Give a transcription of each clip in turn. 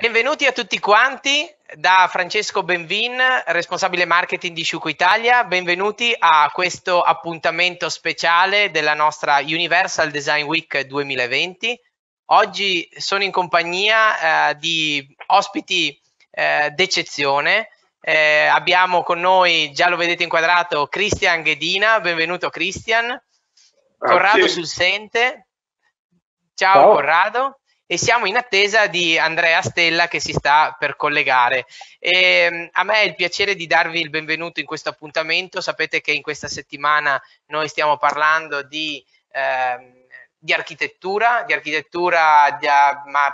Benvenuti a tutti quanti da Francesco Benvin, responsabile marketing di Sciuco Italia. Benvenuti a questo appuntamento speciale della nostra Universal Design Week 2020. Oggi sono in compagnia eh, di ospiti eh, d'eccezione. Eh, abbiamo con noi, già lo vedete inquadrato, Cristian Ghedina. Benvenuto Cristian. Corrado Sulsente. Ciao, Ciao. Corrado e siamo in attesa di Andrea Stella che si sta per collegare. E, ehm, a me è il piacere di darvi il benvenuto in questo appuntamento. Sapete che in questa settimana noi stiamo parlando di, eh, di architettura, di architettura da, ma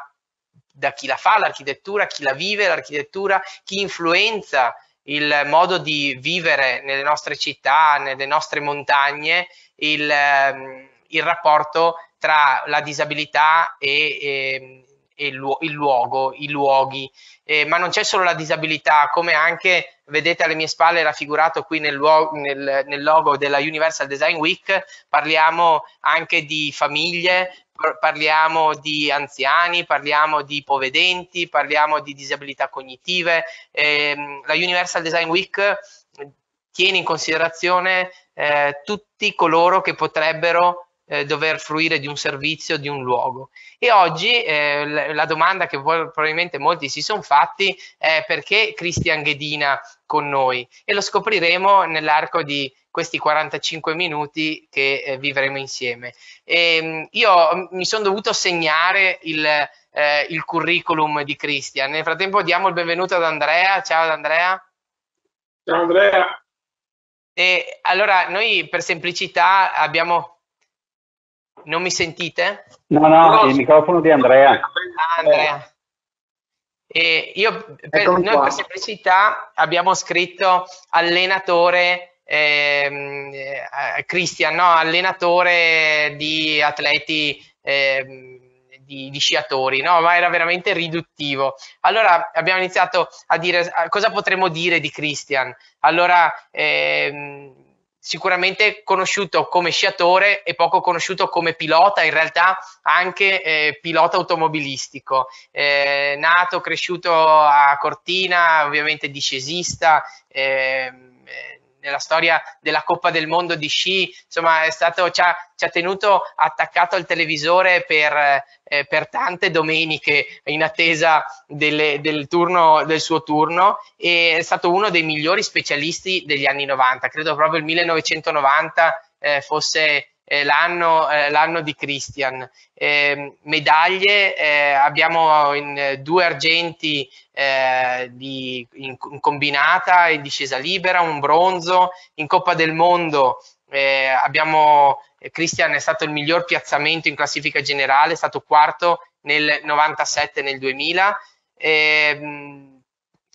da chi la fa l'architettura, chi la vive l'architettura, chi influenza il modo di vivere nelle nostre città, nelle nostre montagne, il, ehm, il rapporto tra la disabilità e, e, e il, il, luogo, i luoghi. Eh, ma non c'è solo la disabilità, come anche vedete alle mie spalle raffigurato qui nel, nel, nel logo della Universal Design Week, parliamo anche di famiglie, parliamo di anziani, parliamo di povedenti, parliamo di disabilità cognitive. Eh, la Universal Design Week tiene in considerazione eh, tutti coloro che potrebbero eh, dover fruire di un servizio, di un luogo. E oggi eh, la domanda che probabilmente molti si sono fatti è perché Cristian Ghedina con noi e lo scopriremo nell'arco di questi 45 minuti che eh, vivremo insieme. E, ehm, io mi sono dovuto segnare il, eh, il curriculum di Cristian. Nel frattempo diamo il benvenuto ad Andrea. Ciao ad Andrea. Ciao Andrea. E allora noi per semplicità abbiamo non mi sentite? No, no, il microfono di Andrea. Ah, Andrea. E io per, noi per semplicità abbiamo scritto allenatore ehm, eh, Cristian, no? allenatore di atleti eh, di, di, sciatori, no? ma era veramente riduttivo. Allora abbiamo iniziato a dire cosa potremmo dire di Cristian. Allora ehm, sicuramente conosciuto come sciatore e poco conosciuto come pilota, in realtà anche eh, pilota automobilistico. Eh, nato, cresciuto a Cortina, ovviamente discesista. Eh, nella storia della Coppa del Mondo di sci, insomma è stato, ci, ha, ci ha tenuto attaccato al televisore per, eh, per tante domeniche in attesa delle, del, turno, del suo turno e è stato uno dei migliori specialisti degli anni 90, credo proprio il 1990 eh, fosse eh, l'anno, eh, l'anno, di Christian. Eh, medaglie, eh, abbiamo in, due argenti eh, di, in, in, combinata, in discesa libera, un bronzo, in Coppa del Mondo eh, abbiamo, Christian è stato il miglior piazzamento in classifica generale, è stato quarto nel 97 e nel 2000. Eh,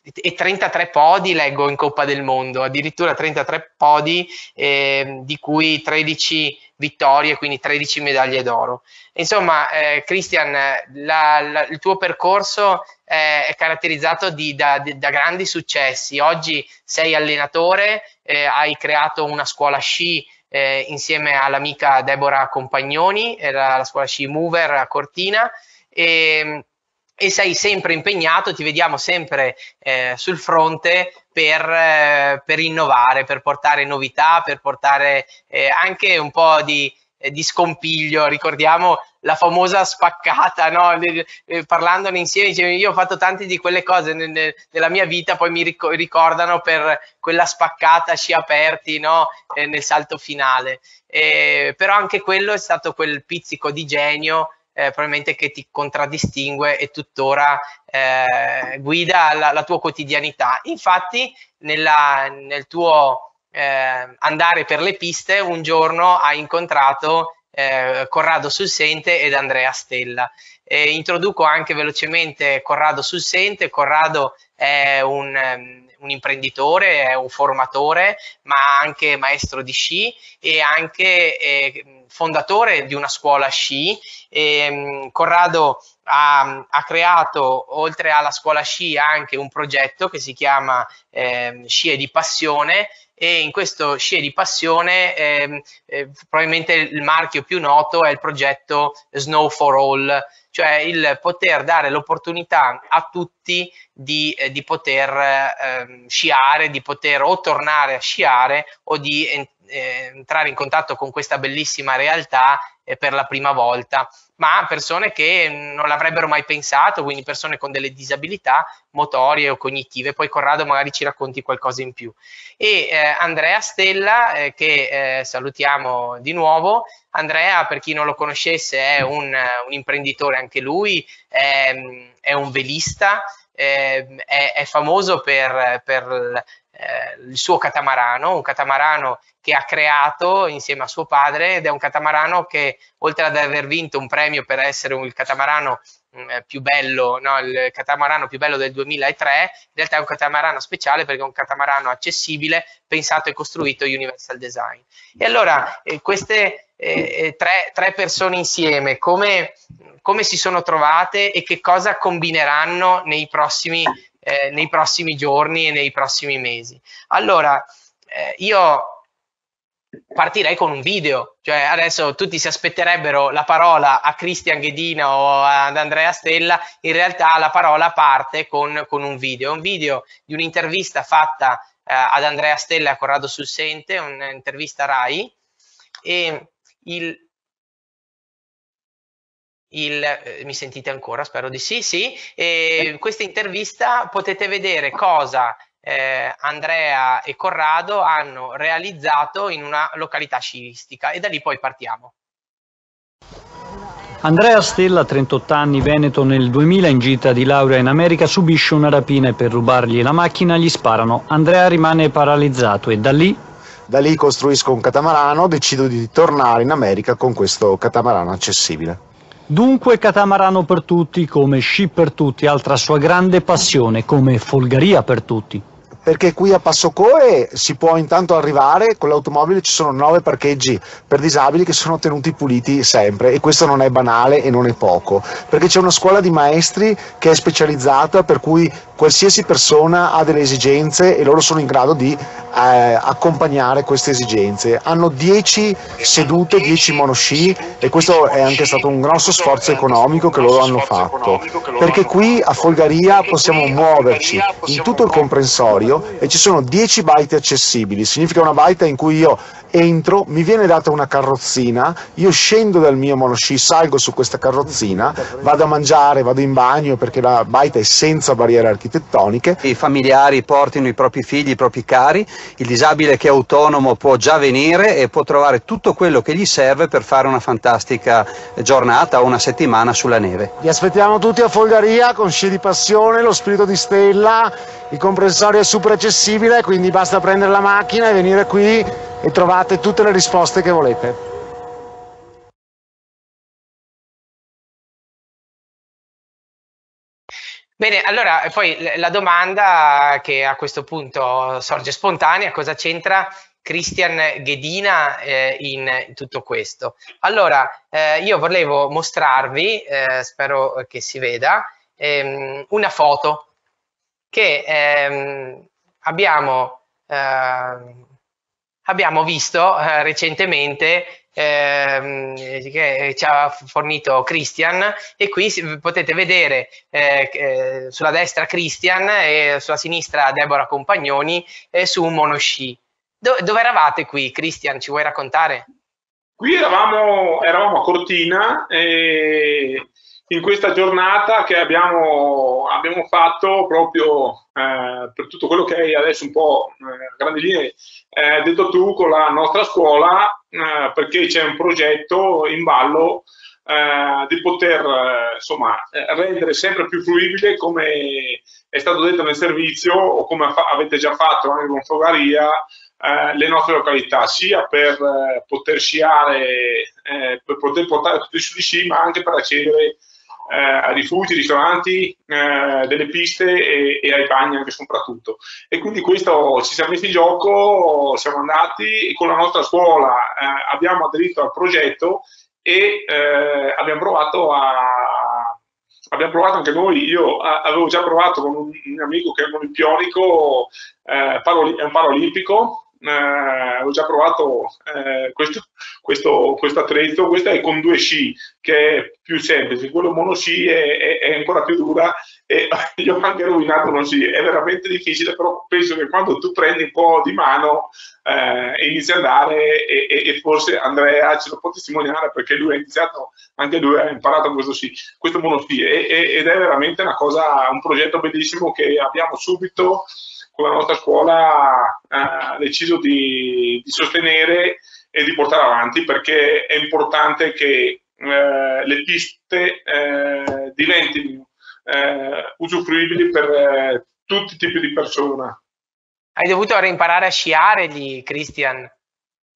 e 33 podi leggo in Coppa del Mondo, addirittura 33 podi eh, di cui 13 vittorie, quindi 13 medaglie d'oro. Insomma, eh, Christian, la, la, il tuo percorso eh, è caratterizzato di, da, di, da, grandi successi. Oggi sei allenatore, eh, hai creato una scuola sci eh, insieme all'amica Deborah Compagnoni, era la scuola sci Mover a Cortina. E, e sei sempre impegnato, ti vediamo sempre eh, sul fronte per, eh, per, innovare, per portare novità, per portare eh, anche un po' di, eh, di, scompiglio. Ricordiamo la famosa spaccata, no? Eh, parlandone insieme, dicevi, io ho fatto tante di quelle cose nel, nella mia vita, poi mi ricordano per quella spaccata sci aperti no? Eh, nel salto finale. però anche quello è stato quel pizzico di genio eh, probabilmente che ti contraddistingue e tuttora eh, guida la, la, tua quotidianità. Infatti, nella, nel tuo eh, andare per le piste, un giorno hai incontrato eh, Corrado Sulsente ed Andrea Stella. introduco anche velocemente Corrado Sulsente. Corrado è un, um, un, imprenditore, è un formatore, ma anche maestro di sci e anche eh, fondatore di una scuola sci. E, um, Corrado ha, ha, creato, oltre alla scuola sci, anche un progetto che si chiama eh, Sci di Passione e in questo scie di passione eh, eh, probabilmente il marchio più noto è il progetto Snow for All, cioè il poter dare l'opportunità a tutti di, eh, di poter eh, sciare, di poter o tornare a sciare o di eh, entrare in contatto con questa bellissima realtà eh, per la prima volta, ma persone che non l'avrebbero mai pensato, quindi persone con delle disabilità motorie o cognitive. Poi Corrado magari ci racconti qualcosa in più. E eh, Andrea Stella, eh, che eh, salutiamo di nuovo. Andrea, per chi non lo conoscesse, è un, un imprenditore anche lui, è, è un velista, è, è, famoso per, per eh, il suo catamarano, un catamarano che ha creato insieme a suo padre ed è un catamarano che oltre ad aver vinto un premio per essere il catamarano mh, mm, eh, più bello, no, il catamarano più bello del 2003, in realtà è un catamarano speciale perché è un catamarano accessibile, pensato e costruito Universal Design. E allora eh, queste eh, eh tre, tre, persone insieme, come, come si sono trovate e che cosa combineranno nei prossimi eh, nei prossimi giorni e nei prossimi mesi. Allora, eh, io partirei con un video, cioè adesso tutti si aspetterebbero la parola a Cristian Ghedina o ad Andrea Stella, in realtà la parola parte con, con un video, un video di un'intervista fatta eh, ad Andrea Stella a Corrado Sussente, un'intervista RAI, e il, il, eh, mi sentite ancora? Spero di sì, sì. E questa intervista potete vedere cosa eh, Andrea e Corrado hanno realizzato in una località sciistica e da lì poi partiamo. Andrea Stella, 38 anni, Veneto, nel 2000 in gita di laurea in America subisce una rapina e per rubargli la macchina gli sparano. Andrea rimane paralizzato e da lì da lì costruisco un catamarano, decido di tornare in America con questo catamarano accessibile. Dunque catamarano per tutti come sci per tutti, altra sua grande passione, come folgaria per tutti. Perché qui a Passocore si può intanto arrivare, con l'automobile ci sono nove parcheggi per disabili che sono tenuti puliti sempre e questo non è banale e non è poco, perché c'è una scuola di maestri che è specializzata per cui qualsiasi persona ha delle esigenze e loro sono in grado di eh, accompagnare queste esigenze. Hanno 10 sedute, 10 monosci e questo è anche stato un grosso sforzo economico che loro hanno fatto, perché qui a Folgaria possiamo muoverci in tutto il comprensorio e ci sono 10 baite accessibili, significa una baita in cui io entro, mi viene data una carrozzina, io scendo dal mio monosci, salgo su questa carrozzina, vado a mangiare, vado in bagno perché la baita è senza barriere architettoniche. I familiari portino i propri figli, i propri cari, il disabile che è autonomo può già venire e può trovare tutto quello che gli serve per fare una fantastica giornata o una settimana sulla neve. Vi aspettiamo tutti a Folgaria con sci di passione, lo spirito di Stella, il comprensorio è super accessibile, quindi basta prendere la macchina e venire qui e trovate tutte le risposte che volete. Bene, allora poi la domanda che a questo punto sorge spontanea, cosa c'entra Christian Ghedina eh, in tutto questo? Allora, eh, io volevo mostrarvi, eh, spero che si veda, ehm, una foto che ehm, abbiamo ehm, abbiamo visto eh, recentemente ehm, che ci ha fornito Christian e qui potete vedere eh, eh, sulla destra Christian e sulla sinistra Deborah Compagnoni eh, su un monosci. Do dove eravate qui Christian? Ci vuoi raccontare? Qui eravamo, eravamo a Cortina e in questa giornata che abbiamo, abbiamo fatto proprio eh, per tutto quello che hai adesso un po' eh, grandi linee eh, detto tu con la nostra scuola eh, perché c'è un progetto in ballo eh, di poter eh, insomma, rendere sempre più fruibile come è stato detto nel servizio o come avete già fatto anche con Fogaria le nostre località, sia per poter sciare, per poter portare tutti su sci, ma anche per accedere eh, rifugi, ristoranti, eh, delle piste e, e, ai bagni anche soprattutto. E quindi questo ci siamo messi in gioco, siamo andati con la nostra scuola, eh, abbiamo aderito al progetto e eh, abbiamo provato a abbiamo provato anche noi, io avevo già provato con un, un amico che è un olimpionico, eh, è un paralimpico, eh, ho già provato eh, questo, questo, questo, attrezzo, questo è con due sci, che è più semplice, quello monosci è, è, è ancora più dura e io ho anche rovinato uno sci, è veramente difficile, però penso che quando tu prendi un po' di mano eh, e inizi a andare e, e, e, forse Andrea ce lo può testimoniare perché lui ha iniziato, anche lui ha imparato questo sci, questo monosci ed è veramente una cosa, un progetto bellissimo che abbiamo subito con la nostra scuola ha deciso di, di sostenere e di portare avanti perché è importante che eh, le piste eh, diventino eh, usufruibili per eh, tutti i tipi di persone. Hai dovuto reimparare a sciare lì, Christian?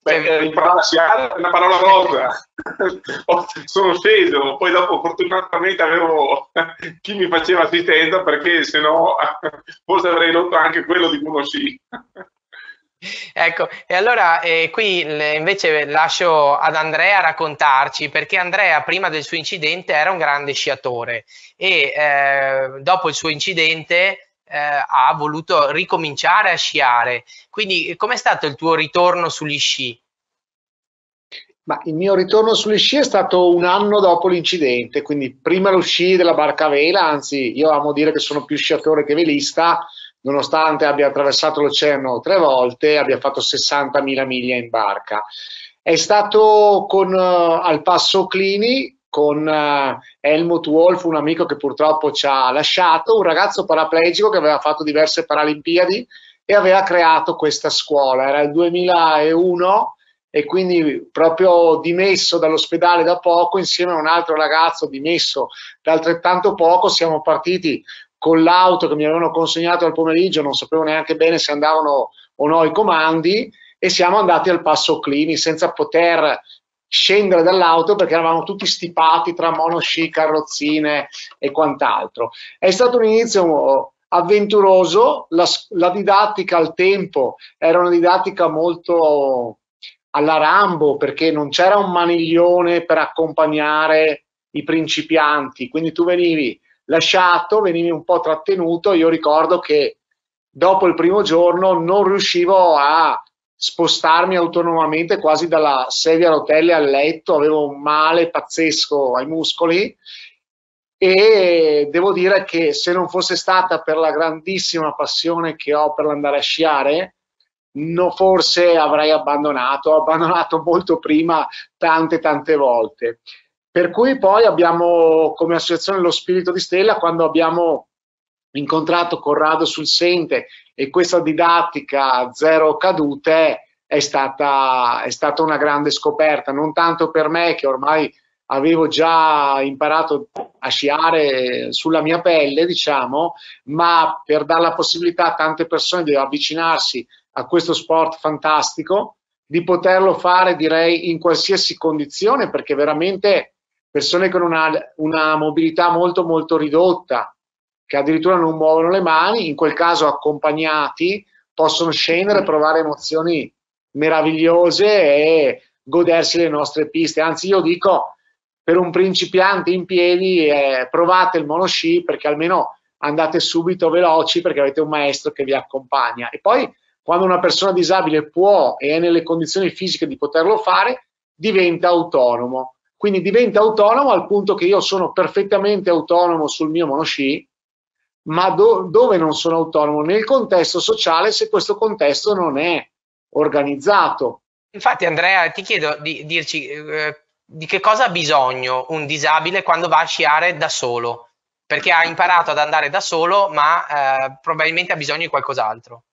Beh, cioè, imparare a sciare è una parola rosa. sono sceso, poi dopo fortunatamente avevo chi mi faceva assistenza perché se no forse avrei rotto anche quello di uno sci. Ecco, e allora eh, qui invece lascio ad Andrea raccontarci perché Andrea prima del suo incidente era un grande sciatore e eh, dopo il suo incidente eh, ha voluto ricominciare a sciare. Quindi com'è stato il tuo ritorno sugli sci? Ma il mio ritorno sugli sci è stato un anno dopo l'incidente, quindi prima lo sci della barca a vela, anzi io amo dire che sono più sciatore che velista, nonostante abbia attraversato l'oceano tre volte, abbia fatto 60.000 miglia in barca. È stato con, uh, al Passo Clini con uh, Helmut Wolf, un amico che purtroppo ci ha lasciato, un ragazzo paraplegico che aveva fatto diverse Paralimpiadi e aveva creato questa scuola. Era il 2001 e quindi proprio dimesso dall'ospedale da poco insieme a un altro ragazzo dimesso da altrettanto poco siamo partiti con l'auto che mi avevano consegnato al pomeriggio, non sapevo neanche bene se andavano o no i comandi e siamo andati al Passo Clini senza poter scendere dall'auto perché eravamo tutti stipati tra monosci, carrozzine e quant'altro. È stato un inizio avventuroso, la, la didattica al tempo era una didattica molto alla Rambo perché non c'era un maniglione per accompagnare i principianti, quindi tu venivi lasciato, venivi un po' trattenuto, io ricordo che dopo il primo giorno non riuscivo a spostarmi autonomamente quasi dalla sedia a rotelle al letto, avevo un male pazzesco ai muscoli e devo dire che se non fosse stata per la grandissima passione che ho per andare a sciare, no, forse avrei abbandonato, ho abbandonato molto prima tante tante volte. Per cui poi abbiamo come associazione lo spirito di Stella quando abbiamo incontrato Corrado sul Sente e questa didattica zero cadute è stata, è stata una grande scoperta, non tanto per me che ormai avevo già imparato a sciare sulla mia pelle, diciamo, ma per dare la possibilità a tante persone di avvicinarsi a questo sport fantastico, di poterlo fare direi in qualsiasi condizione, perché veramente persone con una, una mobilità molto molto ridotta, che addirittura non muovono le mani, in quel caso accompagnati, possono scendere, provare emozioni meravigliose e godersi le nostre piste. Anzi, io dico, per un principiante in piedi, eh, provate il monosci perché almeno andate subito veloci perché avete un maestro che vi accompagna. E poi quando una persona disabile può e è nelle condizioni fisiche di poterlo fare, diventa autonomo. Quindi diventa autonomo al punto che io sono perfettamente autonomo sul mio monosci, ma do, dove non sono autonomo? Nel contesto sociale se questo contesto non è organizzato. Infatti Andrea ti chiedo di dirci eh, di che cosa ha bisogno un disabile quando va a sciare da solo, perché ha imparato ad andare da solo ma eh, probabilmente ha bisogno di qualcos'altro.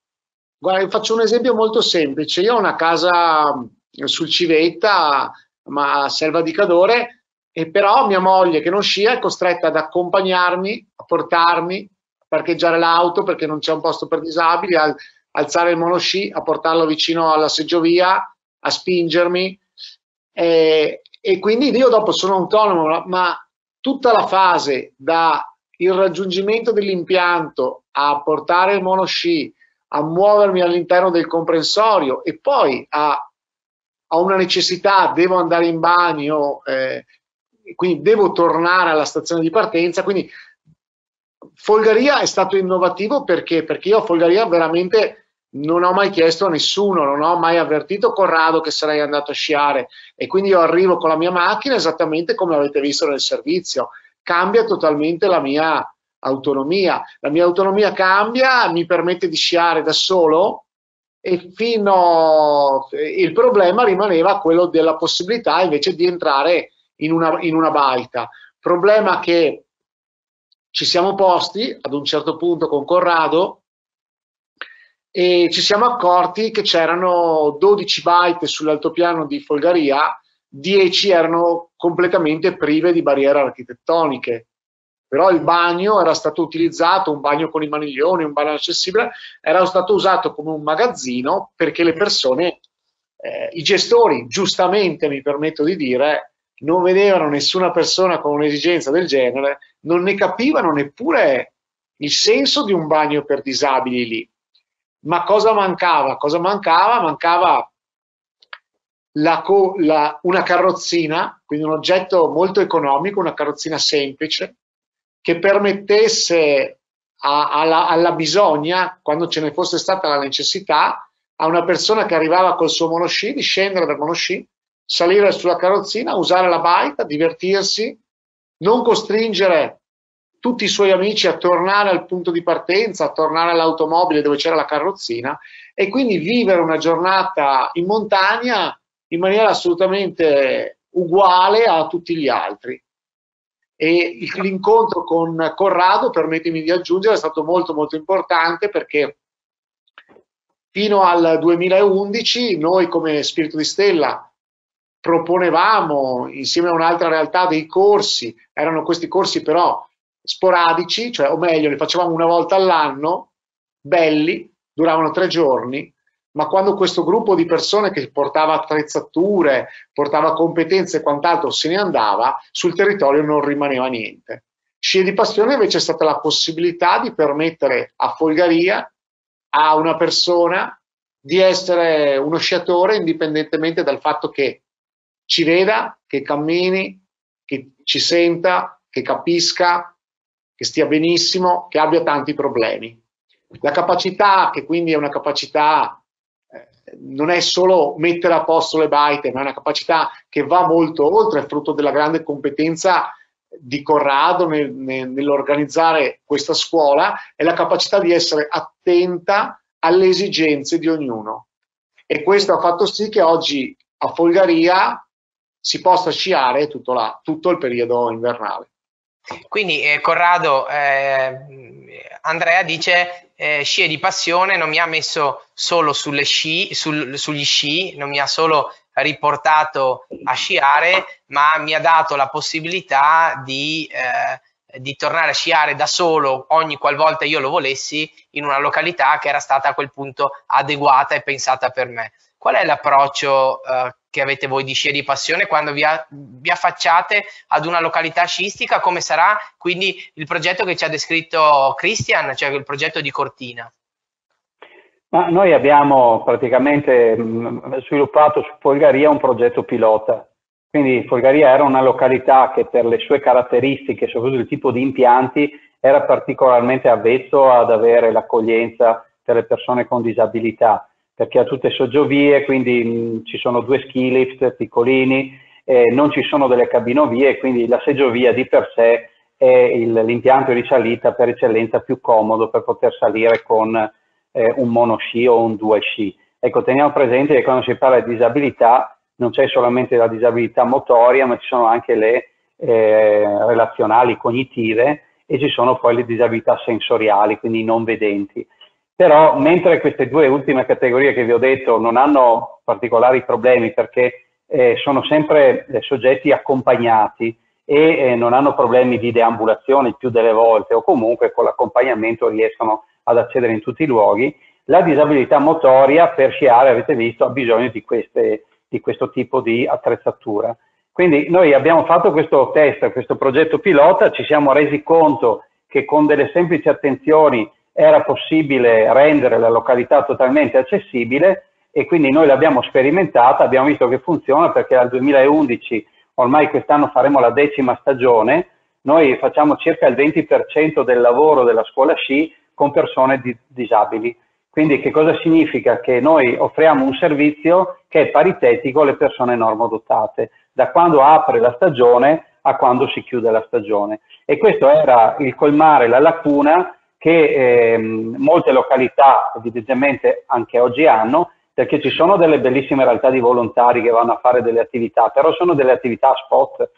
Guarda, faccio un esempio molto semplice. Io ho una casa mm, sul Civetta, ma a Selva di Cadore, e però mia moglie che non scia è costretta ad accompagnarmi, a portarmi, parcheggiare l'auto perché non c'è un posto per disabili, a alzare il monosci, a portarlo vicino alla seggiovia, a spingermi. E, e quindi io dopo sono autonomo, ma tutta la fase da il raggiungimento dell'impianto a portare il monosci, a muovermi all'interno del comprensorio e poi a, a, una necessità, devo andare in bagno, eh, quindi devo tornare alla stazione di partenza. Quindi Folgaria è stato innovativo perché, perché io a Folgaria veramente non ho mai chiesto a nessuno, non ho mai avvertito Corrado che sarei andato a sciare e quindi io arrivo con la mia macchina esattamente come avete visto nel servizio. Cambia totalmente la mia autonomia. La mia autonomia cambia, mi permette di sciare da solo e fino il problema rimaneva quello della possibilità invece di entrare in una, in una baita. Problema che ci siamo posti ad un certo punto con Corrado e ci siamo accorti che c'erano 12 byte sull'altopiano di Folgaria, 10 erano completamente prive di barriere architettoniche. Però il bagno era stato utilizzato, un bagno con i maniglioni, un bagno accessibile, era stato usato come un magazzino perché le persone, eh, i gestori, giustamente mi permetto di dire, non vedevano nessuna persona con un'esigenza del genere, non ne capivano neppure il senso di un bagno per disabili lì ma cosa mancava? Cosa mancava? Mancava la, la, una carrozzina, quindi un oggetto molto economico, una carrozzina semplice, che permettesse a, alla, alla, bisogna, quando ce ne fosse stata la necessità, a una persona che arrivava col suo monosci di scendere dal monosci, salire sulla carrozzina, usare la baita, divertirsi, non costringere tutti i suoi amici a tornare al punto di partenza, a tornare all'automobile dove c'era la carrozzina e quindi vivere una giornata in montagna in maniera assolutamente uguale a tutti gli altri. E l'incontro con Corrado, permettimi di aggiungere, è stato molto molto importante perché fino al 2011 noi come Spirito di Stella proponevamo insieme a un'altra realtà dei corsi, erano questi corsi però sporadici, cioè, o meglio, li facevamo una volta all'anno, belli, duravano tre giorni, ma quando questo gruppo di persone che portava attrezzature, portava competenze e quant'altro se ne andava, sul territorio non rimaneva niente. Scie di Passione invece è stata la possibilità di permettere a Folgaria, a una persona, di essere uno sciatore indipendentemente dal fatto che ci veda, che cammini, che ci senta, che capisca, che stia benissimo, che abbia tanti problemi. La capacità, che quindi è una capacità, eh, non è solo mettere a posto le baite, ma è una capacità che va molto oltre, è frutto della grande competenza di Corrado nel, nel, nell'organizzare questa scuola, è la capacità di essere attenta alle esigenze di ognuno. E questo ha fatto sì che oggi a Folgaria si possa sciare tutto, la, tutto il periodo invernale. Quindi eh, Corrado, eh, Andrea dice eh, sci di passione non mi ha messo solo sulle sci, sul, sugli sci, non mi ha solo riportato a sciare, ma mi ha dato la possibilità di, eh, di tornare a sciare da solo ogni qualvolta io lo volessi in una località che era stata a quel punto adeguata e pensata per me. Qual è l'approccio eh, che avete voi di scia di passione quando vi, a, vi, affacciate ad una località sciistica, come sarà quindi il progetto che ci ha descritto Christian, cioè il progetto di Cortina? Ma noi abbiamo praticamente mh, sviluppato su Folgaria un progetto pilota. Quindi Folgaria era una località che per le sue caratteristiche, soprattutto il tipo di impianti, era particolarmente avvezzo ad avere l'accoglienza per le persone con disabilità perché ha tutte soggiovie, quindi mh, ci sono due ski lift piccolini, eh, non ci sono delle cabinovie, quindi la seggiovia di per sé è l'impianto di salita per eccellenza più comodo per poter salire con eh, un monosci o un due sci. Ecco, teniamo presente che quando si parla di disabilità non c'è solamente la disabilità motoria, ma ci sono anche le eh, relazionali, cognitive e ci sono poi le disabilità sensoriali, quindi non vedenti. Però mentre queste due ultime categorie che vi ho detto non hanno particolari problemi perché eh, sono sempre eh, soggetti accompagnati e eh, non hanno problemi di deambulazione più delle volte o comunque con l'accompagnamento riescono ad accedere in tutti i luoghi, la disabilità motoria per sciare, avete visto, ha bisogno di, queste, di questo tipo di attrezzatura. Quindi noi abbiamo fatto questo test, questo progetto pilota, ci siamo resi conto che con delle semplici attenzioni era possibile rendere la località totalmente accessibile e quindi noi l'abbiamo sperimentata, abbiamo visto che funziona perché dal 2011, ormai quest'anno faremo la decima stagione, noi facciamo circa il 20% del lavoro della scuola sci con persone di, disabili. Quindi che cosa significa? Che noi offriamo un servizio che è paritetico alle persone normodotate, da quando apre la stagione a quando si chiude la stagione. E questo era il colmare la lacuna che eh, molte località evidentemente anche oggi hanno, perché ci sono delle bellissime realtà di volontari che vanno a fare delle attività, però sono delle attività spot.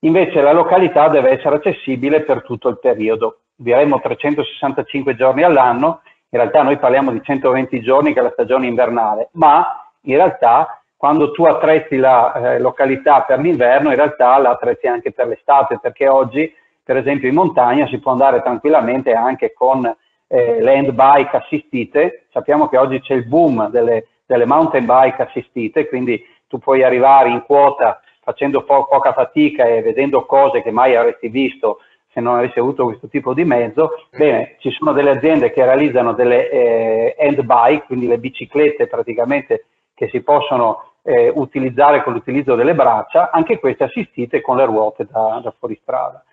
Invece la località deve essere accessibile per tutto il periodo, diremmo 365 giorni all'anno in realtà noi parliamo di 120 giorni che è la stagione invernale, ma in realtà quando tu attrezzi la eh, località per l'inverno, in realtà la attrezzi anche per l'estate, perché oggi, per esempio, in montagna si può andare tranquillamente anche con eh, le hand bike assistite. Sappiamo che oggi c'è il boom delle, delle mountain bike assistite, quindi tu puoi arrivare in quota facendo po poca fatica e vedendo cose che mai avresti visto se non avessi avuto questo tipo di mezzo, bene, ci sono delle aziende che realizzano delle eh, hand bike, quindi le biciclette praticamente che si possono eh, utilizzare con l'utilizzo delle braccia, anche queste assistite con le ruote da, da fuoristrada.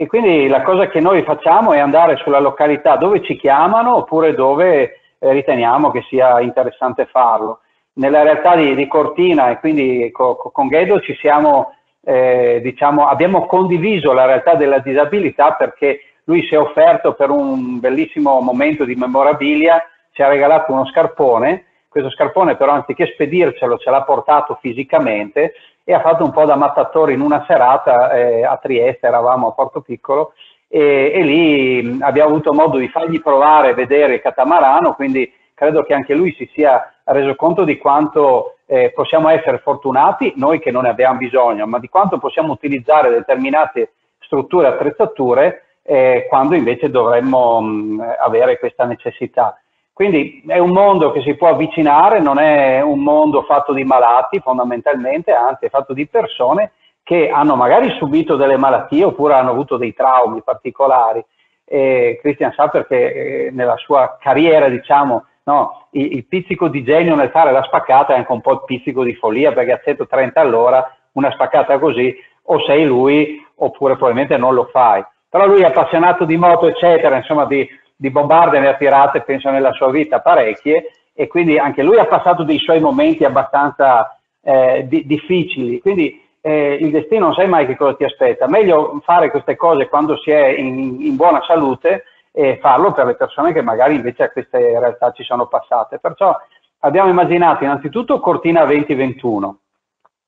E quindi la cosa che noi facciamo è andare sulla località dove ci chiamano oppure dove eh, riteniamo che sia interessante farlo. Nella realtà di, di Cortina e quindi co, co, con Ghedo ci siamo eh, diciamo, abbiamo condiviso la realtà della disabilità perché lui si è offerto per un bellissimo momento di memorabilia, ci ha regalato uno scarpone, questo scarpone però anziché spedircelo ce l'ha portato fisicamente e ha fatto un po' da mattatore in una serata eh, a Trieste, eravamo a Porto Piccolo e, e lì abbiamo avuto modo di fargli provare, vedere il catamarano, quindi credo che anche lui si sia reso conto di quanto eh, possiamo essere fortunati, noi che non ne abbiamo bisogno, ma di quanto possiamo utilizzare determinate strutture e attrezzature eh, quando invece dovremmo mh, avere questa necessità. Quindi è un mondo che si può avvicinare, non è un mondo fatto di malati fondamentalmente, anzi è fatto di persone che hanno magari subito delle malattie oppure hanno avuto dei traumi particolari. Christian sa perché eh, nella sua carriera, diciamo, no, il, il, pizzico di genio nel fare la spaccata è anche un po' il pizzico di follia perché a 130 all'ora una spaccata così o sei lui oppure probabilmente non lo fai. Però lui è appassionato di moto eccetera, insomma di, di bombarde ne ha tirate penso nella sua vita parecchie e quindi anche lui ha passato dei suoi momenti abbastanza eh, di, difficili. Quindi eh, il destino non sai mai che cosa ti aspetta. Meglio fare queste cose quando si è in, in buona salute e farlo per le persone che magari invece a queste realtà ci sono passate. Perciò abbiamo immaginato innanzitutto Cortina 2021,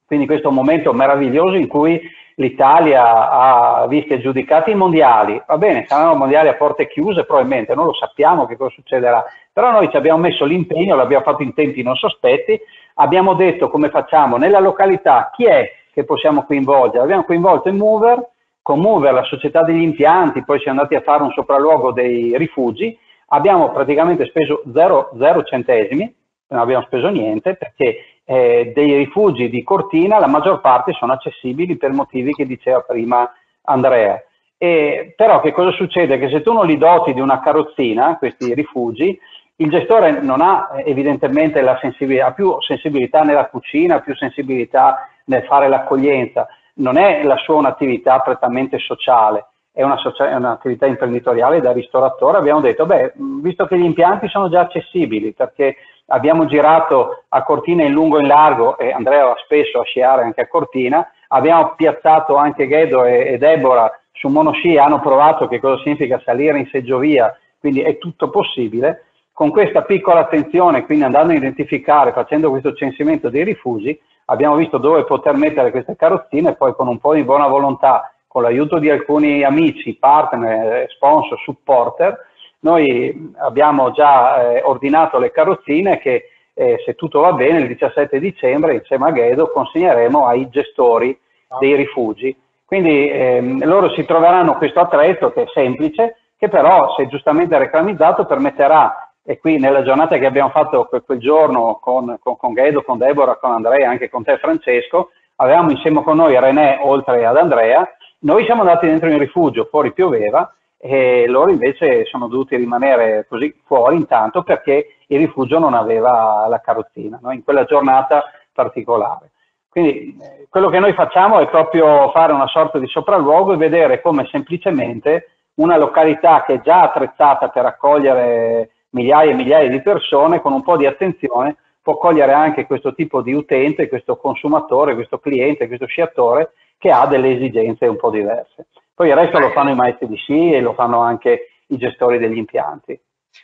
quindi questo momento meraviglioso in cui l'Italia ha visto aggiudicati i mondiali, va bene, saranno mondiali a porte chiuse probabilmente, non lo sappiamo che cosa succederà, però noi ci abbiamo messo l'impegno, l'abbiamo fatto in tempi non sospetti, abbiamo detto come facciamo nella località chi è che possiamo coinvolgere, abbiamo coinvolto il mover, con Mover, la società degli impianti, poi siamo andati a fare un sopralluogo dei rifugi, abbiamo praticamente speso 0, centesimi, non abbiamo speso niente, perché eh, dei rifugi di Cortina la maggior parte sono accessibili per motivi che diceva prima Andrea. E, però che cosa succede? Che se tu non li doti di una carrozzina, questi rifugi, il gestore non ha evidentemente la sensibilità, ha più sensibilità nella cucina, più sensibilità nel fare l'accoglienza, non è la sua un'attività prettamente sociale, è, una è un'attività imprenditoriale da ristoratore. Abbiamo detto, beh, visto che gli impianti sono già accessibili, perché abbiamo girato a Cortina in lungo e in largo, e Andrea va spesso a sciare anche a Cortina, abbiamo piazzato anche Ghedo e, e Deborah su monosci, hanno provato che cosa significa salire in seggiovia, quindi è tutto possibile. Con questa piccola attenzione, quindi andando a identificare, facendo questo censimento dei rifugi, abbiamo visto dove poter mettere queste carrozzine e poi con un po' di buona volontà, con l'aiuto di alcuni amici, partner, sponsor, supporter, noi abbiamo già eh, ordinato le carrozzine che eh, se tutto va bene il 17 dicembre insieme a Ghedo consegneremo ai gestori dei rifugi. Quindi ehm, loro si troveranno questo attrezzo che è semplice, che però se giustamente reclamizzato permetterà e qui nella giornata che abbiamo fatto quel giorno con, con, con Guido, con Deborah, con Andrea, anche con te Francesco, avevamo insieme con noi René oltre ad Andrea, noi siamo andati dentro in rifugio, fuori pioveva e loro invece sono dovuti rimanere così fuori intanto perché il rifugio non aveva la carrozzina, no? in quella giornata particolare. Quindi eh, quello che noi facciamo è proprio fare una sorta di sopralluogo e vedere come semplicemente una località che è già attrezzata per accogliere migliaia e migliaia di persone, con un po' di attenzione può cogliere anche questo tipo di utente, questo consumatore, questo cliente, questo sciatore che ha delle esigenze un po' diverse. Poi il resto lo fanno i maestri di sci e lo fanno anche i gestori degli impianti.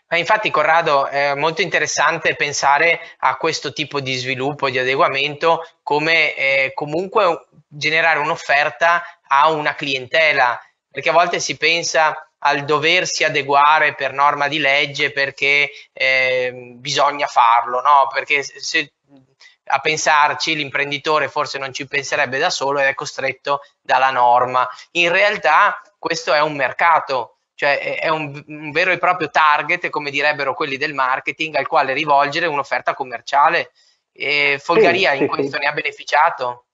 Ma infatti Corrado è molto interessante pensare a questo tipo di sviluppo, di adeguamento come eh, comunque generare un'offerta a una clientela, perché a volte si pensa al doversi adeguare per norma di legge perché eh, bisogna farlo, no? Perché se a pensarci l'imprenditore forse non ci penserebbe da solo ed è costretto dalla norma. In realtà questo è un mercato cioè è un, un, vero e proprio target, come direbbero quelli del marketing, al quale rivolgere un'offerta commerciale. E Folgaria sì, in sì, questo sì. ne ha beneficiato?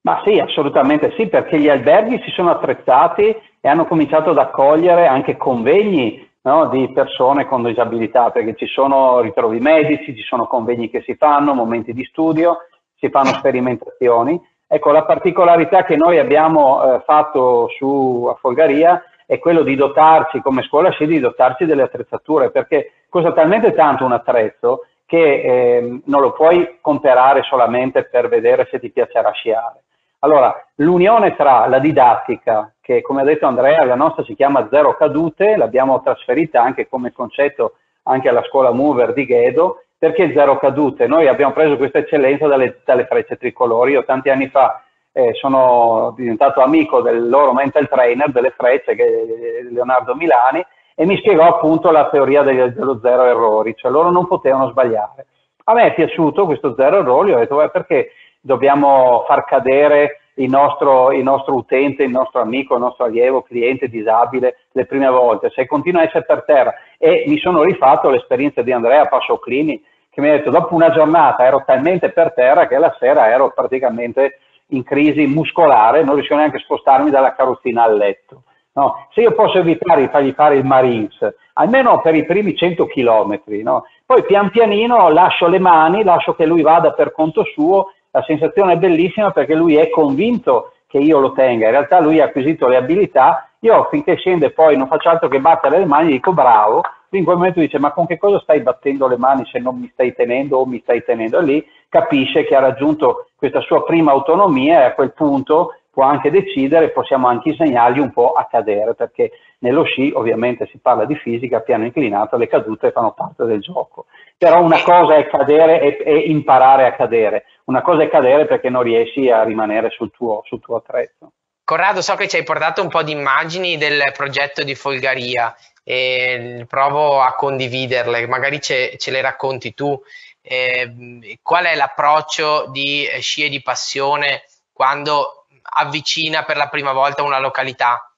Ma sì, assolutamente sì, perché gli alberghi si sono attrezzati e hanno cominciato ad accogliere anche convegni no, di persone con disabilità, perché ci sono ritrovi medici, ci sono convegni che si fanno, momenti di studio, si fanno sperimentazioni. Ecco, la particolarità che noi abbiamo eh, fatto su a Folgaria è quello di dotarci come scuola sci di dotarci delle attrezzature perché costa talmente tanto un attrezzo che eh, non lo puoi comprare solamente per vedere se ti piacerà sciare. Allora, l'unione tra la didattica, che come ha detto Andrea, la nostra si chiama Zero Cadute, l'abbiamo trasferita anche come concetto anche alla scuola Mover di Ghedo, perché Zero Cadute? Noi abbiamo preso questa eccellenza dalle, dalle frecce tricolori. Io tanti anni fa eh, sono diventato amico del loro mental trainer delle frecce, è Leonardo Milani, e mi spiegò appunto la teoria dello zero errori, cioè loro non potevano sbagliare. A me è piaciuto questo zero errori, ho detto beh, perché dobbiamo far cadere il nostro, il nostro, utente, il nostro amico, il nostro allievo, cliente disabile le prime volte, se continua a essere per terra. E mi sono rifatto l'esperienza di Andrea Passoclini che mi ha detto dopo una giornata ero talmente per terra che la sera ero praticamente in crisi muscolare, non riesco neanche a spostarmi dalla carrozzina al letto. No? Se io posso evitare di fargli fare il Marines, almeno per i primi 100 km, no? poi pian pianino lascio le mani, lascio che lui vada per conto suo, la sensazione è bellissima perché lui è convinto che io lo tenga, in realtà lui ha acquisito le abilità, io finché scende poi non faccio altro che battere le mani, dico bravo, in quel momento dice ma con che cosa stai battendo le mani se non mi stai tenendo o mi stai tenendo? Lì? Capisce che ha raggiunto questa sua prima autonomia e a quel punto può anche decidere, possiamo anche insegnargli un po' a cadere, perché nello sci ovviamente si parla di fisica, piano inclinato, le cadute fanno parte del gioco. Però una cosa è cadere e, e imparare a cadere, una cosa è cadere perché non riesci a rimanere sul tuo, sul tuo attrezzo. Corrado, so che ci hai portato un po' di immagini del progetto di Folgaria e provo a condividerle, magari ce, ce le racconti tu. Eh, qual è l'approccio di sci e di passione quando avvicina per la prima volta una località?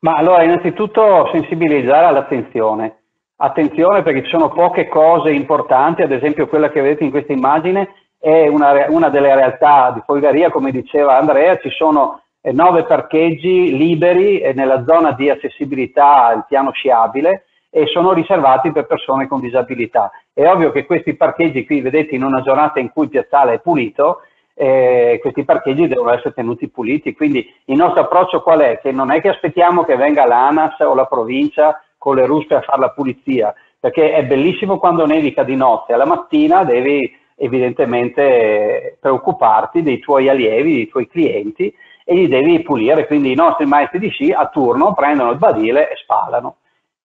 Ma allora, innanzitutto sensibilizzare all'attenzione. Attenzione perché ci sono poche cose importanti, ad esempio quella che vedete in questa immagine è una, una delle realtà di Folgaria, come diceva Andrea, ci sono nove parcheggi liberi nella zona di accessibilità al piano sciabile e sono riservati per persone con disabilità. È ovvio che questi parcheggi qui, vedete, in una giornata in cui il piazzale è pulito, eh, questi parcheggi devono essere tenuti puliti. Quindi il nostro approccio qual è? Che non è che aspettiamo che venga l'ANAS o la provincia con le ruspe a fare la pulizia, perché è bellissimo quando nevica di notte, alla mattina devi evidentemente preoccuparti dei tuoi allievi, dei tuoi clienti e li devi pulire, quindi i nostri maestri di sci a turno prendono il badile e spalano.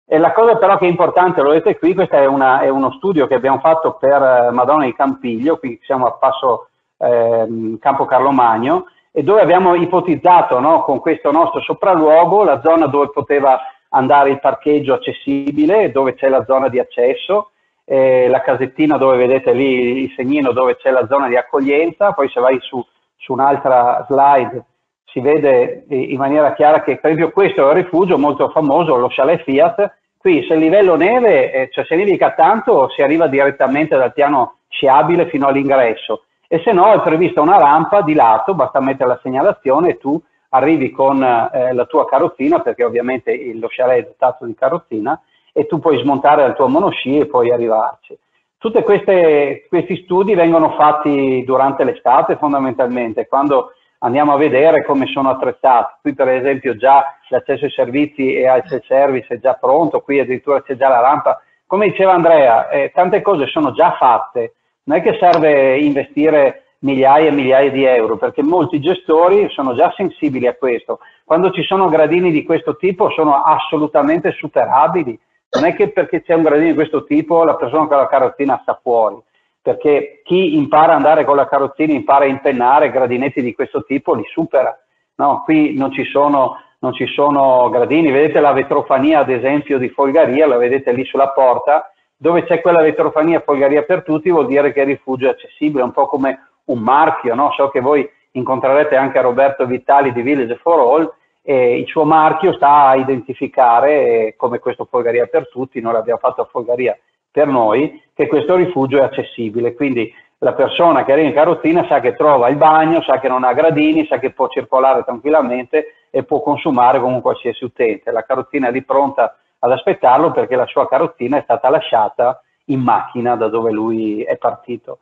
E la cosa però che è importante, lo vedete qui, questo è, una, è uno studio che abbiamo fatto per eh, Madonna di Campiglio, qui siamo a Passo eh, Campo Carlo Magno, e dove abbiamo ipotizzato no, con questo nostro sopralluogo la zona dove poteva andare il parcheggio accessibile, dove c'è la zona di accesso, eh, la casettina dove vedete lì il segnino dove c'è la zona di accoglienza, poi se vai su, su un'altra slide si vede in maniera chiara che per esempio questo è un rifugio molto famoso, lo chalet Fiat, qui se il livello neve, eh, cioè se nevica tanto si arriva direttamente dal piano sciabile fino all'ingresso e se no è prevista una rampa di lato, basta mettere la segnalazione e tu arrivi con eh, la tua carrozzina perché ovviamente lo chalet è dotato di carrozzina e tu puoi smontare dal tuo monosci e poi arrivarci. Tutti questi studi vengono fatti durante l'estate fondamentalmente, quando andiamo a vedere come sono attrezzati. Qui per esempio già l'accesso ai servizi e al self-service è già pronto, qui addirittura c'è già la rampa come diceva Andrea, eh, tante cose sono già fatte, non è che serve investire migliaia e migliaia di euro, perché molti gestori sono già sensibili a questo. Quando ci sono gradini di questo tipo sono assolutamente superabili. Non è che perché c'è un gradino di questo tipo la persona con la carrozzina sta fuori, perché chi impara ad andare con la carrozzina impara a impennare gradinetti di questo tipo, li supera. No, qui non ci sono non ci sono gradini, vedete la vetrofania ad esempio di Folgaria, la vedete lì sulla porta, dove c'è quella vetrofania Folgaria per tutti vuol dire che il rifugio è accessibile, un po' come un marchio, no? so che voi incontrerete anche Roberto Vitali di Village for All e il suo marchio sta a identificare come questo Folgaria per tutti, noi l'abbiamo fatto a Folgaria per noi, che questo rifugio è accessibile, quindi la persona che arriva in carrozzina sa che trova il bagno, sa che non ha gradini, sa che può circolare tranquillamente e può consumare come qualsiasi utente. La carrozzina è lì pronta ad aspettarlo perché la sua carrozzina è stata lasciata in macchina da dove lui è partito.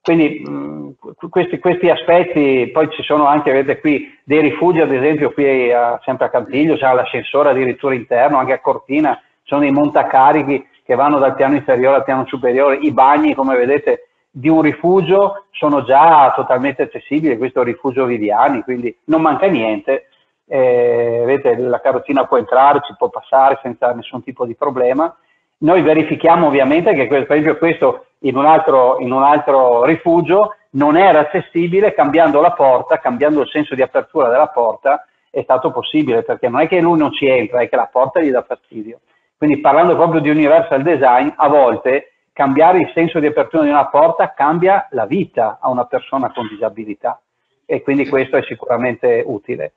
Quindi mh, questi, questi, aspetti, poi ci sono anche, vedete qui, dei rifugi, ad esempio qui a, sempre a Campiglio, c'è l'ascensore addirittura interno, anche a Cortina, sono dei montacarichi che vanno dal piano inferiore al piano superiore, i bagni come vedete di un rifugio sono già totalmente accessibili, questo è un rifugio Viviani, quindi non manca niente eh, vedete la carrozzina può entrare, ci può passare senza nessun tipo di problema. Noi verifichiamo ovviamente che per esempio questo in un, altro, in un altro rifugio non era accessibile, cambiando la porta, cambiando il senso di apertura della porta, è stato possibile, perché non è che lui non ci entra, è che la porta gli dà fastidio. Quindi parlando proprio di universal design, a volte cambiare il senso di apertura di una porta cambia la vita a una persona con disabilità e quindi questo è sicuramente utile.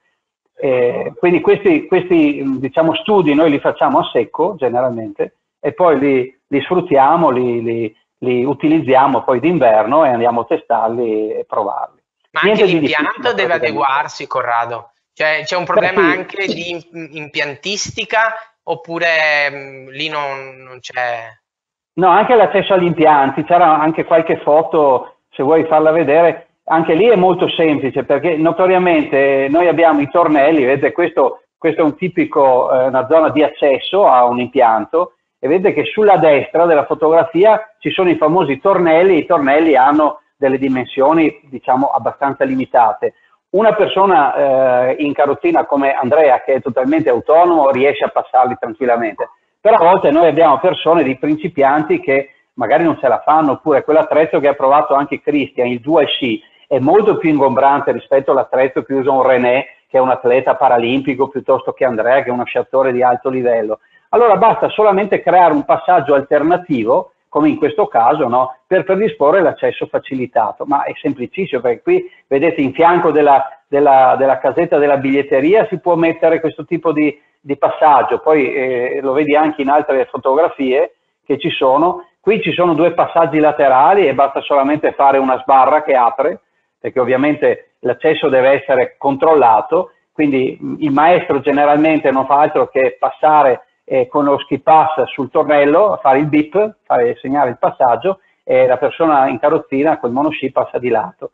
Eh, quindi questi, questi diciamo, studi noi li facciamo a secco generalmente e poi li, li sfruttiamo, li, li, li, utilizziamo poi d'inverno e andiamo a testarli e provarli. Ma Niente anche l'impianto deve adeguarsi, Corrado? Cioè c'è un problema Beh, sì. anche di impiantistica oppure mh, mm, lì non, non c'è... No, anche l'accesso agli impianti, c'era anche qualche foto, se vuoi farla vedere, anche lì è molto semplice perché notoriamente noi abbiamo i tornelli, vedete questo, questo è un tipico, eh, una zona di accesso a un impianto e vedete che sulla destra della fotografia ci sono i famosi tornelli, i tornelli hanno delle dimensioni diciamo abbastanza limitate. Una persona eh, in carrozzina come Andrea che è totalmente autonomo riesce a passarli tranquillamente, però a volte noi abbiamo persone di principianti che magari non ce la fanno, oppure quell'attrezzo che ha provato anche Christian, il Dual C, è molto più ingombrante rispetto all'attrezzo che usa un René, che è un atleta paralimpico, piuttosto che Andrea, che è uno sciatore di alto livello. Allora basta solamente creare un passaggio alternativo, come in questo caso, no? per predisporre l'accesso facilitato. Ma è semplicissimo, perché qui vedete in fianco della, della, della casetta della biglietteria si può mettere questo tipo di, di passaggio, poi eh, lo vedi anche in altre fotografie che ci sono. Qui ci sono due passaggi laterali e basta solamente fare una sbarra che apre perché ovviamente l'accesso deve essere controllato, quindi il maestro generalmente non fa altro che passare eh, con lo ski pass sul tornello, fare il bip, fare segnare il passaggio e la persona in carrozzina col monosci passa di lato.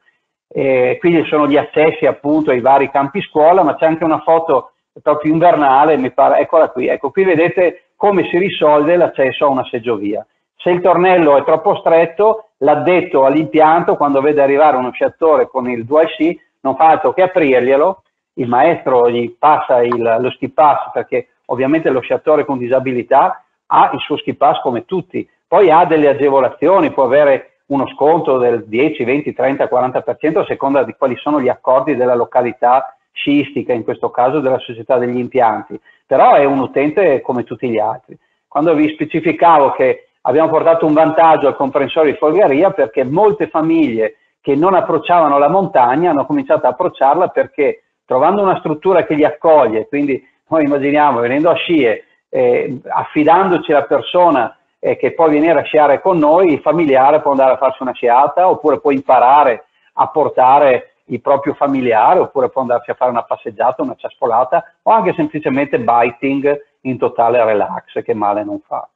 E quindi sono gli accessi appunto ai vari campi scuola, ma c'è anche una foto proprio invernale, mi pare, eccola qui, ecco qui vedete come si risolve l'accesso a una seggiovia. Se il tornello è troppo stretto, l'addetto all'impianto, quando vede arrivare uno sciatore con il Dual C, non fa altro che aprirglielo, il maestro gli passa il, lo ski pass perché ovviamente lo sciatore con disabilità ha il suo ski pass come tutti, poi ha delle agevolazioni, può avere uno sconto del 10, 20, 30, 40% a seconda di quali sono gli accordi della località sciistica, in questo caso della società degli impianti, però è un utente come tutti gli altri. Quando vi specificavo che abbiamo portato un vantaggio al comprensore di Folgaria perché molte famiglie che non approcciavano la montagna hanno cominciato a approcciarla perché trovando una struttura che li accoglie, quindi noi immaginiamo venendo a scie, eh, affidandoci alla persona eh, che può venire a sciare con noi, il familiare può andare a farsi una sciata oppure può imparare a portare il proprio familiare oppure può andarsi a fare una passeggiata, una ciaspolata o anche semplicemente biting in totale relax che male non fa.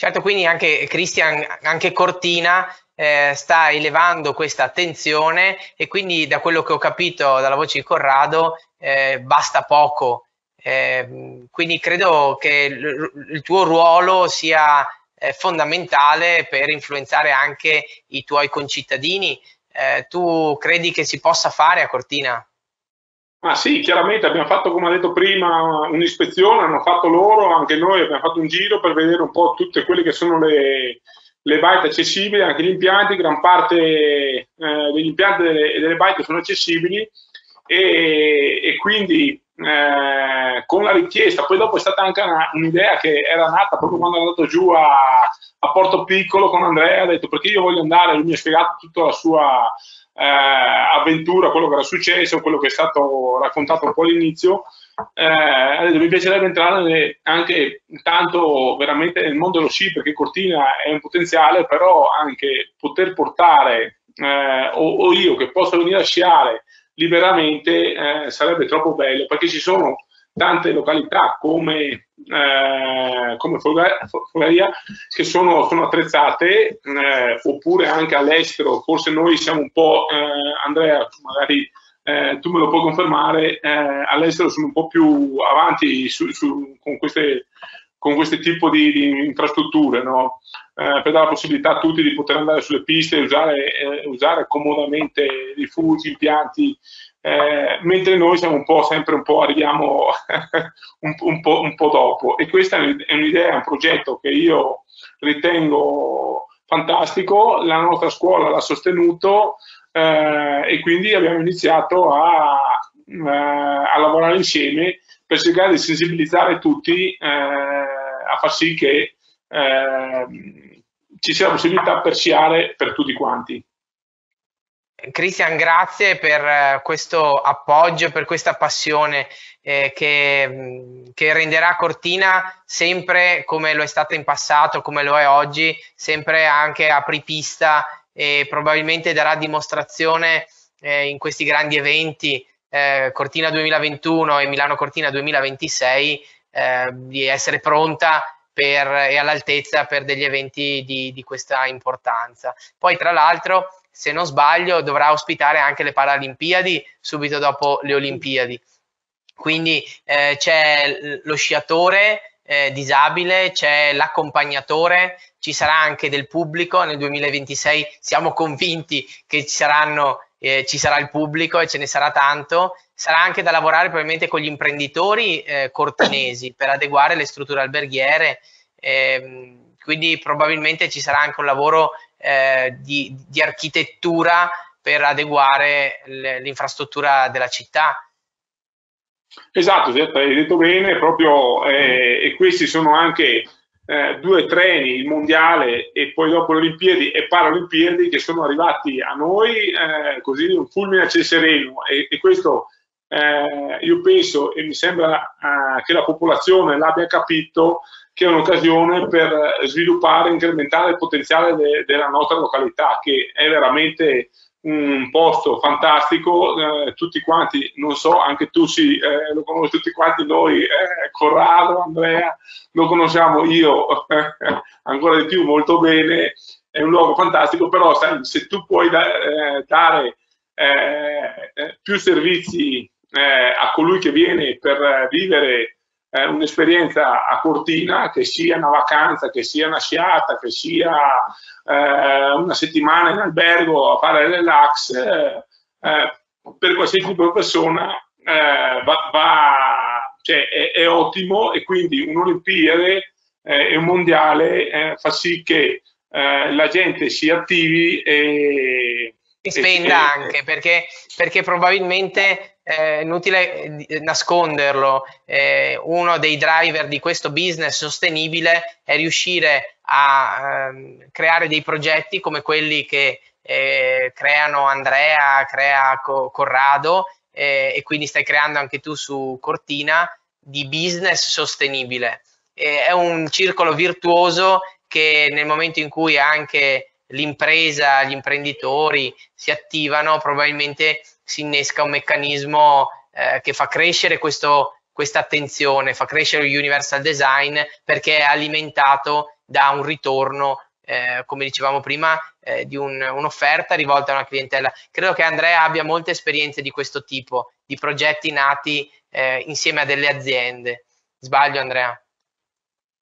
Certo, quindi anche Cristian, anche Cortina eh, sta elevando questa attenzione e quindi da quello che ho capito dalla voce di Corrado eh, basta poco. Eh, quindi credo che il, tuo ruolo sia eh, fondamentale per influenzare anche i tuoi concittadini. Eh, tu credi che si possa fare a Cortina? Ah sì, chiaramente abbiamo fatto, come ha detto prima, un'ispezione, hanno fatto loro, anche noi abbiamo fatto un giro per vedere un po' tutte quelle che sono le, le byte accessibili, anche gli impianti, gran parte eh, degli impianti e delle, delle byte sono accessibili e, e quindi eh, con la richiesta, poi dopo è stata anche un'idea che era nata proprio quando è andato giù a, a Porto Piccolo con Andrea, ha detto perché io voglio andare, lui mi ha spiegato tutta la sua eh, avventura, quello che era successo, quello che è stato raccontato un po' all'inizio, eh, mi piacerebbe entrare anche tanto veramente nel mondo dello sci perché Cortina è un potenziale, però anche poter portare eh, o, o, io che posso venire a sciare liberamente eh, sarebbe troppo bello perché ci sono tante località come, eh, come Folgaria che sono, sono attrezzate eh, oppure anche all'estero forse noi siamo un po' eh, Andrea magari eh, tu me lo puoi confermare, eh, all'estero sono un po' più avanti su, su, con, queste, con questo tipo di, di infrastrutture, no? eh, per dare la possibilità a tutti di poter andare sulle piste e usare, eh, usare comodamente rifugi, impianti, eh, mentre noi siamo un po' sempre un po' arriviamo un, un, po', un po' dopo. E questa è un'idea, un progetto che io ritengo fantastico, la nostra scuola l'ha sostenuto, eh, e quindi abbiamo iniziato a, eh, a, lavorare insieme per cercare di sensibilizzare tutti eh, a far sì che ehm, ci sia la possibilità per sciare per tutti quanti. Cristian, grazie per eh, questo appoggio, per questa passione eh, che, che, renderà Cortina sempre come lo è stata in passato, come lo è oggi, sempre anche apripista e probabilmente darà dimostrazione eh, in questi grandi eventi eh, Cortina 2021 e Milano Cortina 2026 eh, di essere pronta per, e all'altezza per degli eventi di, di questa importanza. Poi tra l'altro, se non sbaglio, dovrà ospitare anche le Paralimpiadi subito dopo le Olimpiadi. Quindi eh, c'è lo sciatore eh, disabile, c'è l'accompagnatore, ci sarà anche del pubblico nel 2026, siamo convinti che ci, saranno, eh, ci sarà il pubblico e ce ne sarà tanto, sarà anche da lavorare probabilmente con gli imprenditori eh, cortinesi per adeguare le strutture alberghiere, ehm, quindi probabilmente ci sarà anche un lavoro eh, di, di architettura per adeguare l'infrastruttura della città. Esatto, hai detto bene, proprio, eh, e questi sono anche eh, due treni, il mondiale e poi dopo le Olimpiadi e Paralimpiadi che sono arrivati a noi eh, così un fulmine a ciel sereno. E, e questo eh, io penso e mi sembra eh, che la popolazione l'abbia capito che è un'occasione per sviluppare e incrementare il potenziale de, della nostra località che è veramente un posto fantastico, eh, tutti quanti, non so, anche tu sì, eh, lo conosci tutti quanti noi, eh, Corrado, Andrea, lo conosciamo io ancora di più molto bene, è un luogo fantastico, però sai, se tu puoi da, eh, dare eh, eh, più servizi a colui che viene per vivere un'esperienza a Cortina, che sia una vacanza, che sia una sciata, che sia eh, una settimana in albergo a fare relax, eh, eh per qualsiasi tipo di persona eh, va, va cioè, è, è, ottimo e quindi un'Olimpiade eh, e un mondiale fa sì che la gente si attivi e, si spenda e, anche perché, perché probabilmente è inutile nasconderlo, eh, uno dei driver di questo business sostenibile è riuscire a ehm, creare dei progetti come quelli che eh, creano Andrea, crea Co Corrado eh, e quindi stai creando anche tu su Cortina di business sostenibile. è un circolo virtuoso che nel momento in cui anche l'impresa, gli imprenditori si attivano, probabilmente si innesca un meccanismo eh, che fa crescere questa attenzione, fa crescere il universal design perché è alimentato da un ritorno, eh, come dicevamo prima, eh, di un, un'offerta rivolta a una clientela. Credo che Andrea abbia molte esperienze di questo tipo, di progetti nati eh, insieme a delle aziende. Sbaglio Andrea?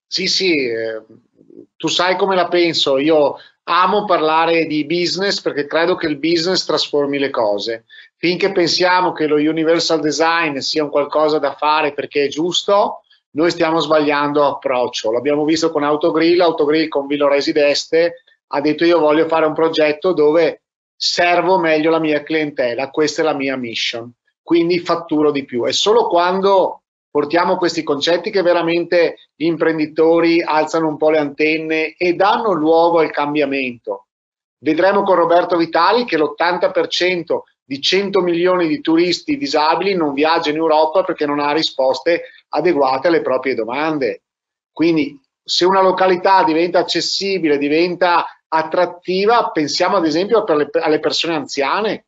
Sì, sì, eh, tu sai come la penso, io amo parlare di business perché credo che il business trasformi le cose. Finché pensiamo che lo universal design sia un qualcosa da fare perché è giusto, noi stiamo sbagliando approccio. L'abbiamo visto con Autogrill, Autogrill con Vilo Resideste ha detto io voglio fare un progetto dove servo meglio la mia clientela, questa è la mia mission, quindi fatturo di più. È solo quando portiamo questi concetti che veramente gli imprenditori alzano un po' le antenne e danno luogo al cambiamento. Vedremo con Roberto Vitali che l'80% di 100 milioni di turisti disabili non viaggia in Europa perché non ha risposte adeguate alle proprie domande. Quindi se una località diventa accessibile, diventa attrattiva, pensiamo ad esempio le, alle persone anziane.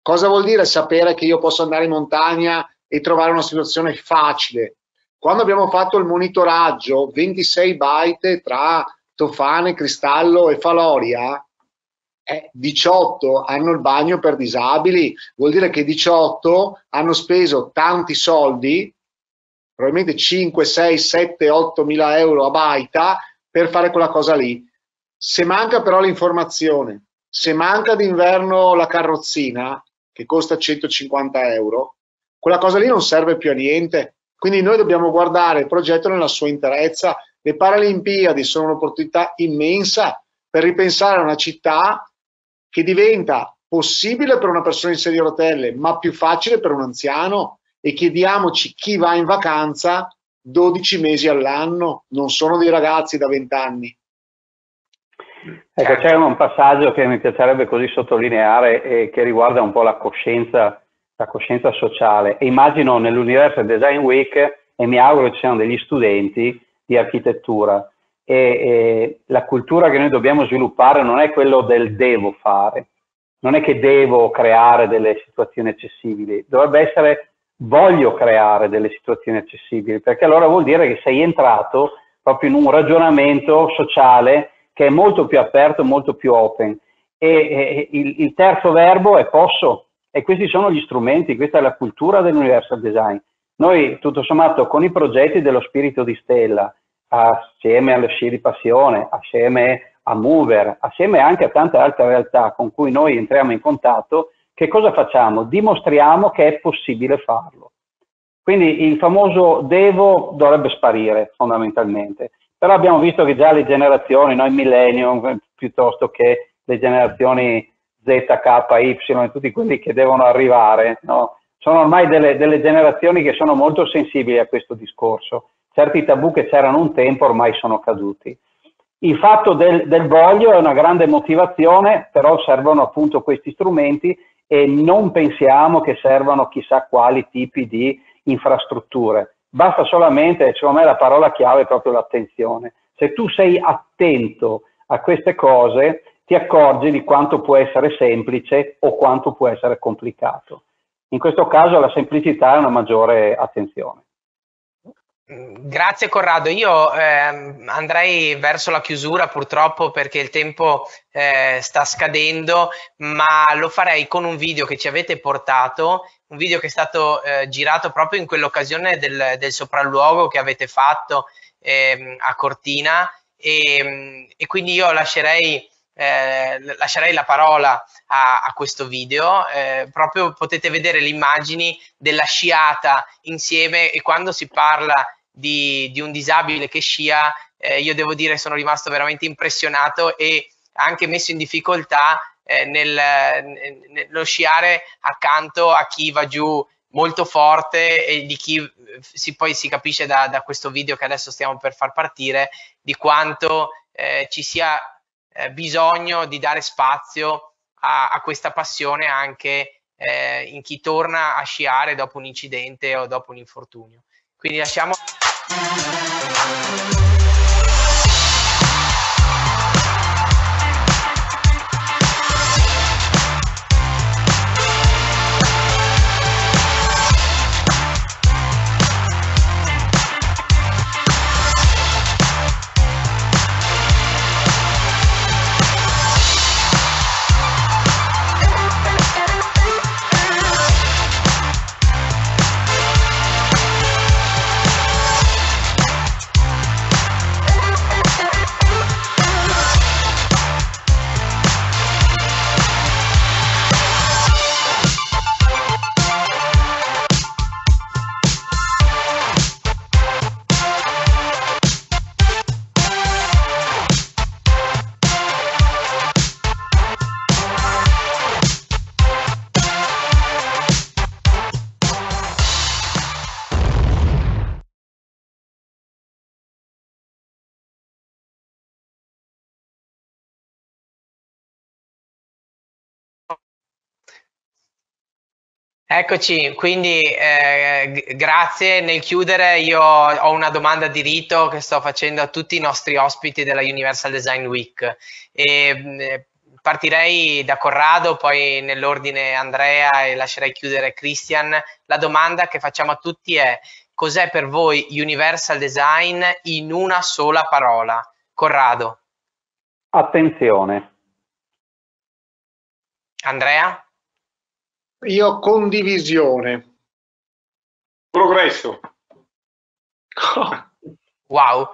Cosa vuol dire sapere che io posso andare in montagna e trovare una situazione facile? Quando abbiamo fatto il monitoraggio 26 byte tra Tofane, Cristallo e Faloria, eh, 18 hanno il bagno per disabili, vuol dire che 18 hanno speso tanti soldi, probabilmente 5, 6, 7, 8 mila euro a baita per fare quella cosa lì. Se manca però l'informazione, se manca d'inverno la carrozzina, che costa 150 euro, quella cosa lì non serve più a niente. Quindi noi dobbiamo guardare il progetto nella sua interezza. Le Paralimpiadi sono un'opportunità immensa per ripensare a una città che diventa possibile per una persona in sedia a rotelle, ma più facile per un anziano. E chiediamoci chi va in vacanza 12 mesi all'anno, non sono dei ragazzi da 20 anni. Ecco, c'è un passaggio che mi piacerebbe così sottolineare e che riguarda un po' la coscienza, la coscienza sociale. E immagino nell'Universal Design Week, e mi auguro ci siano degli studenti di architettura, e, e la cultura che noi dobbiamo sviluppare non è quello del devo fare, non è che devo creare delle situazioni accessibili, dovrebbe essere voglio creare delle situazioni accessibili, perché allora vuol dire che sei entrato proprio in un ragionamento sociale che è molto più aperto, molto più open. E, e il, il, terzo verbo è posso, e questi sono gli strumenti, questa è la cultura dell'universal design. Noi, tutto sommato, con i progetti dello spirito di stella, assieme alle scie di passione, assieme a Mover, assieme anche a tante altre realtà con cui noi entriamo in contatto, che cosa facciamo? Dimostriamo che è possibile farlo. Quindi il famoso devo dovrebbe sparire fondamentalmente. Però abbiamo visto che già le generazioni, noi millennium, piuttosto che le generazioni Z, K, Y tutti quelli che devono arrivare, no? sono ormai delle, delle, generazioni che sono molto sensibili a questo discorso. Certi tabù che c'erano un tempo ormai sono caduti. Il fatto del, del voglio è una grande motivazione, però servono appunto questi strumenti e non pensiamo che servano chissà quali tipi di infrastrutture. Basta solamente, secondo me la parola chiave è proprio l'attenzione. Se tu sei attento a queste cose, ti accorgi di quanto può essere semplice o quanto può essere complicato. In questo caso la semplicità è una maggiore attenzione. Grazie Corrado, io eh, andrei verso la chiusura purtroppo perché il tempo eh, sta scadendo, ma lo farei con un video che ci avete portato, un video che è stato eh, girato proprio in quell'occasione del, del, sopralluogo che avete fatto ehm, a Cortina. E, e, quindi io lascerei, eh, lascerei la parola a, a questo video, eh, proprio potete vedere le immagini della sciata insieme e quando si parla di, di un disabile che scia, eh, io devo dire sono rimasto veramente impressionato e anche messo in difficoltà eh, nel, nello sciare accanto a chi va giù molto forte e di chi si, poi si capisce da, da, questo video che adesso stiamo per far partire di quanto eh, ci sia eh, bisogno di dare spazio a, a questa passione anche eh, in chi torna a sciare dopo un incidente o dopo un infortunio. Quindi lasciamo... Eccoci, quindi eh, grazie. Nel chiudere io ho una domanda di rito che sto facendo a tutti i nostri ospiti della Universal Design Week. E, partirei da Corrado, poi nell'ordine Andrea e lascerei chiudere Christian. La domanda che facciamo a tutti è cos'è per voi Universal Design in una sola parola? Corrado. Attenzione. Andrea? Io condivisione. Progresso. wow.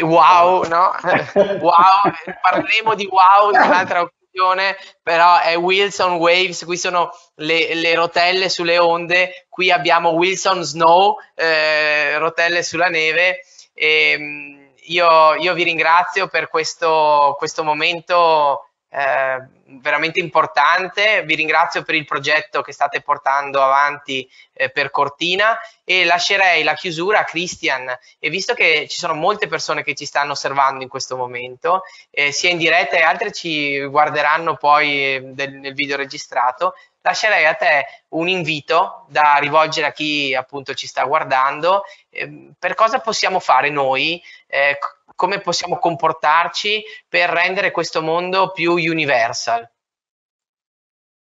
Wow, no? wow, parleremo di wow in un'altra occasione, però è Wilson Waves, qui sono le, le rotelle sulle onde, qui abbiamo Wilson Snow, eh, rotelle sulla neve. E, ehm, io, io vi ringrazio per questo, questo momento eh, veramente importante. Vi ringrazio per il progetto che state portando avanti eh, per Cortina e lascerei la chiusura a Christian. E visto che ci sono molte persone che ci stanno osservando in questo momento, eh, sia in diretta e altre ci guarderanno poi eh, del, nel video registrato, lascerei a te un invito da rivolgere a chi appunto ci sta guardando. Eh, per cosa possiamo fare noi? Eh, come possiamo comportarci per rendere questo mondo più universal?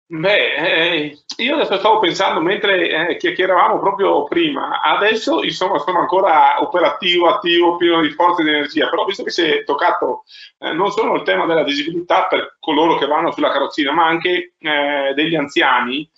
Beh, eh, io adesso stavo pensando mentre eh, chiacchieravamo proprio prima, adesso insomma sono ancora operativo, attivo, pieno di forza e di energia, però visto che si è toccato eh, non solo il tema della visibilità per coloro che vanno sulla carrozzina, ma anche eh, degli anziani,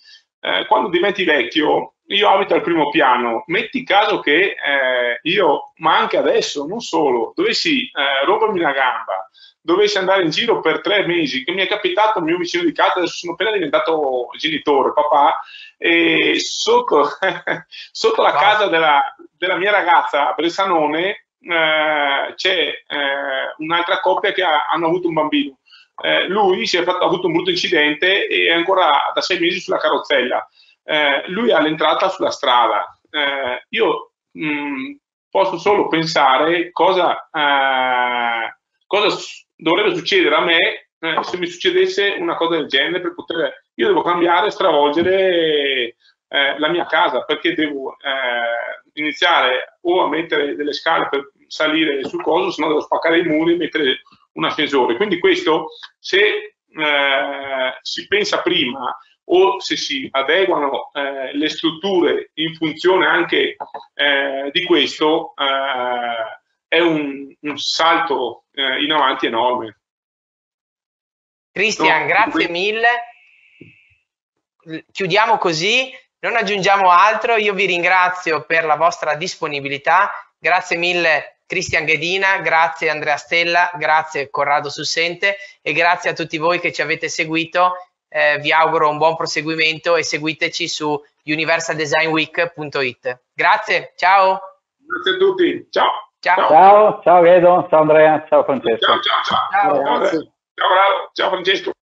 eh, quando diventi vecchio io abito al primo piano, metti caso che eh, io, ma anche adesso, non solo, dovessi eh, rompermi la gamba, dovessi andare in giro per tre mesi, che mi è capitato il mio vicino di casa, adesso sono appena diventato genitore, papà, e sotto, sotto la casa della, della, mia ragazza a Bressanone eh, c'è eh, un'altra coppia che ha, hanno avuto un bambino. Eh, lui si è fatto, ha avuto un brutto incidente e è ancora da sei mesi sulla carrozzella eh, lui ha l'entrata sulla strada. Eh, io mh, mm, posso solo pensare cosa, eh, cosa dovrebbe succedere a me eh, se mi succedesse una cosa del genere per poter... Io devo cambiare, stravolgere eh, la mia casa perché devo eh, iniziare o a mettere delle scale per salire sul coso, se no devo spaccare i muri e mettere un ascensore. Quindi questo, se si pensa prima o se si adeguano eh, le strutture in funzione anche eh, di questo, eh, è un, un salto eh, in avanti enorme. Cristian, no, grazie mille. Chiudiamo così, non aggiungiamo altro. Io vi ringrazio per la vostra disponibilità. Grazie mille Cristian Ghedina, grazie Andrea Stella, grazie Corrado Sussente e grazie a tutti voi che ci avete seguito eh, vi auguro un buon proseguimento e seguiteci su universaldesignweek.it. Grazie, ciao. Grazie a tutti, ciao. Ciao, ciao, ciao Edo, ciao Andrea, ciao Francesco. Ciao, ciao, ciao. Ciao, ciao, ciao, ciao Francesco.